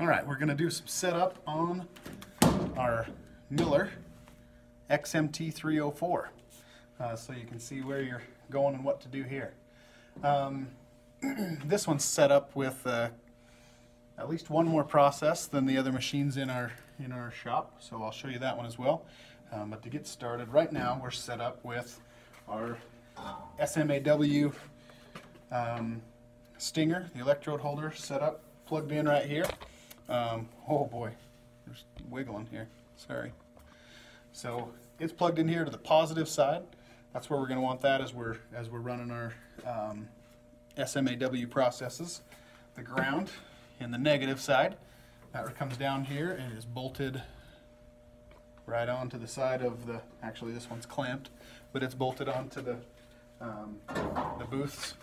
All right, we're gonna do some setup on our Miller XMT 304. Uh, so you can see where you're going and what to do here. Um, this one's set up with uh, at least one more process than the other machines in our in our shop. So I'll show you that one as well. Um, but to get started, right now we're set up with our SMAW um, Stinger, the electrode holder set up, plugged in right here. Um, oh boy, there's wiggling here. Sorry. So it's plugged in here to the positive side. That's where we're going to want that as we're as we're running our um, SMAW processes. The ground in the negative side that comes down here and is bolted right onto the side of the. Actually, this one's clamped, but it's bolted onto the um, the booths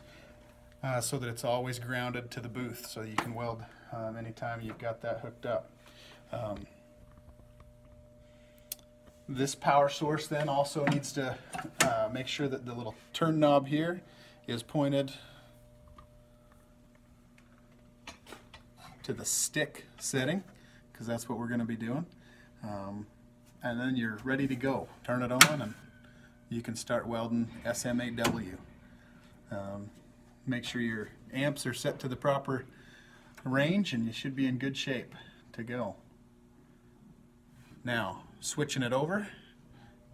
uh, so that it's always grounded to the booth, so you can weld um, anytime you've got that hooked up. Um, this power source then also needs to uh, make sure that the little turn knob here is pointed to the stick setting because that's what we're going to be doing. Um, and then you're ready to go. Turn it on and you can start welding SMAW. Um, make sure your amps are set to the proper range and you should be in good shape to go. Now, switching it over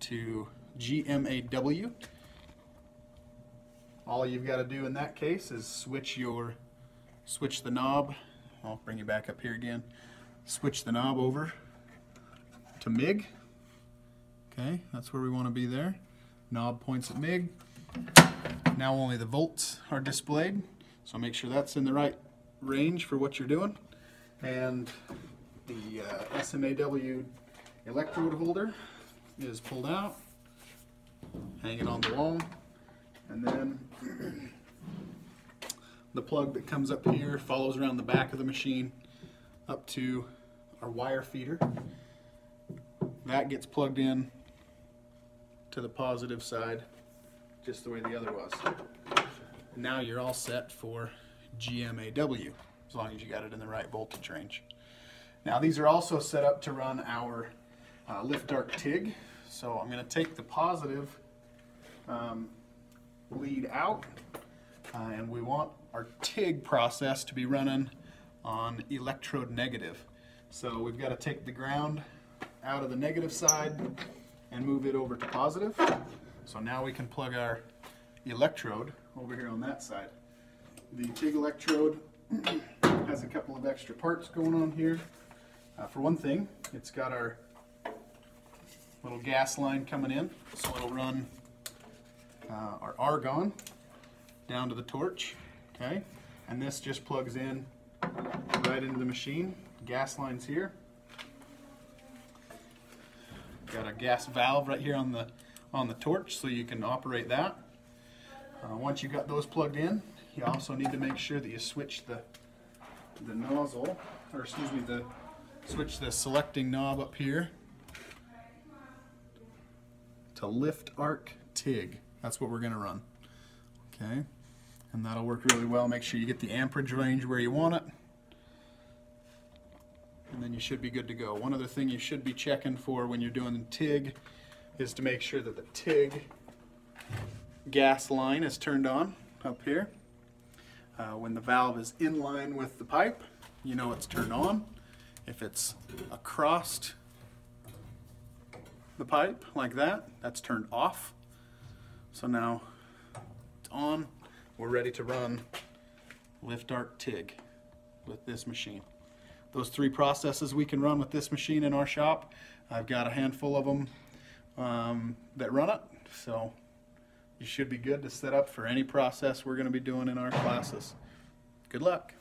to GMAW. All you've got to do in that case is switch your switch the knob. I'll bring you back up here again. Switch the knob over to MIG. Okay, that's where we want to be there. Knob points at MIG. Now only the volts are displayed, so make sure that's in the right range for what you're doing. And the uh, SMAW electrode holder is pulled out, hanging on the wall, and then the plug that comes up here follows around the back of the machine up to our wire feeder. That gets plugged in to the positive side just the way the other was. Now you're all set for GMAW, as long as you got it in the right voltage range. Now these are also set up to run our uh, lift arc TIG. So I'm going to take the positive um, lead out, uh, and we want our TIG process to be running on electrode negative. So we've got to take the ground out of the negative side and move it over to positive. So now we can plug our electrode over here on that side. The TIG electrode has a couple of extra parts going on here. Uh, for one thing, it's got our little gas line coming in, so it'll run uh, our argon down to the torch, okay? And this just plugs in right into the machine. Gas line's here. Got a gas valve right here on the on the torch so you can operate that. Uh, once you've got those plugged in, you also need to make sure that you switch the the nozzle, or excuse me, the switch the selecting knob up here to lift arc TIG. That's what we're going to run. Okay, and that'll work really well. Make sure you get the amperage range where you want it. And then you should be good to go. One other thing you should be checking for when you're doing TIG is to make sure that the TIG gas line is turned on up here. Uh, when the valve is in line with the pipe, you know it's turned on. If it's across the pipe like that, that's turned off. So now it's on. We're ready to run lift arc TIG with this machine. Those three processes we can run with this machine in our shop. I've got a handful of them um, that run it. So you should be good to set up for any process we're going to be doing in our classes. Good luck.